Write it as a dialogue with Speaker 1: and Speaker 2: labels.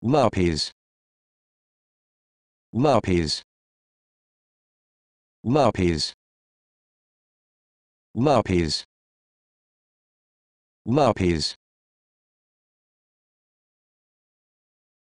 Speaker 1: Lapis. Lapis. Lapis. Lapis. Lapis.